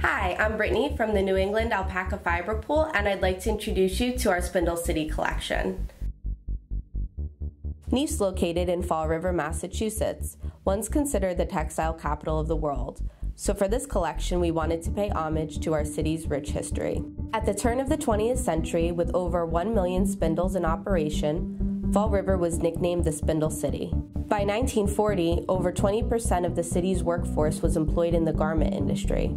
Hi, I'm Brittany from the New England Alpaca Fiber Pool, and I'd like to introduce you to our Spindle City collection. Nice, located in Fall River, Massachusetts, once considered the textile capital of the world. So, for this collection, we wanted to pay homage to our city's rich history. At the turn of the 20th century, with over 1 million spindles in operation, Fall River was nicknamed the Spindle City. By 1940, over 20% of the city's workforce was employed in the garment industry.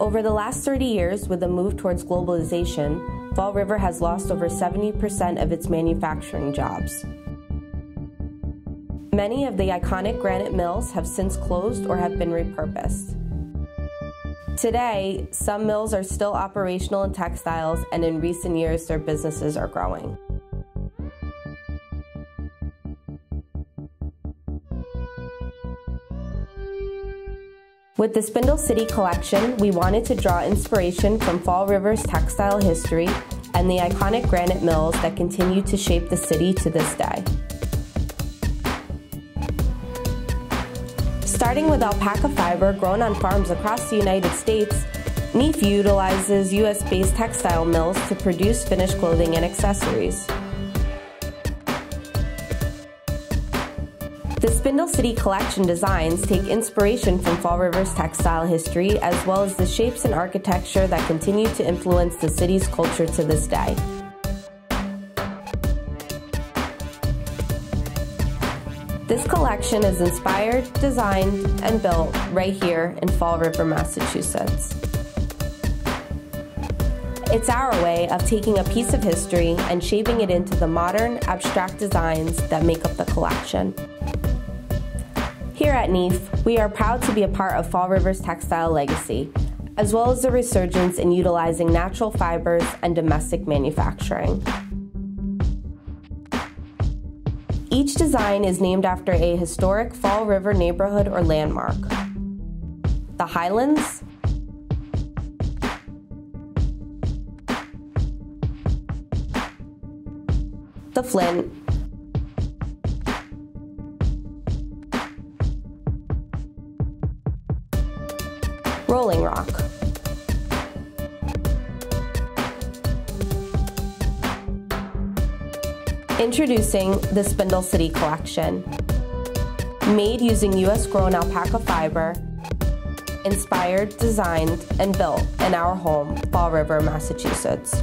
Over the last 30 years, with the move towards globalization, Fall River has lost over 70% of its manufacturing jobs. Many of the iconic granite mills have since closed or have been repurposed. Today, some mills are still operational in textiles, and in recent years, their businesses are growing. With the Spindle City collection, we wanted to draw inspiration from Fall River's textile history and the iconic granite mills that continue to shape the city to this day. Starting with alpaca fiber grown on farms across the United States, NEAFP utilizes US based textile mills to produce finished clothing and accessories. The Spindle City collection designs take inspiration from Fall River's textile history as well as the shapes and architecture that continue to influence the city's culture to this day. This collection is inspired, designed, and built right here in Fall River, Massachusetts. It's our way of taking a piece of history and shaping it into the modern, abstract designs that make up the collection. Here at NEAFP, we are proud to be a part of Fall River's textile legacy, as well as the resurgence in utilizing natural fibers and domestic manufacturing. Each design is named after a historic Fall River neighborhood or landmark. The Highlands, the Flint, Rolling Rock. Introducing the Spindle City Collection. Made using US grown alpaca fiber, inspired, designed, and built in our home, Fall River, Massachusetts.